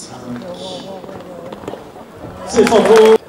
唱着我歌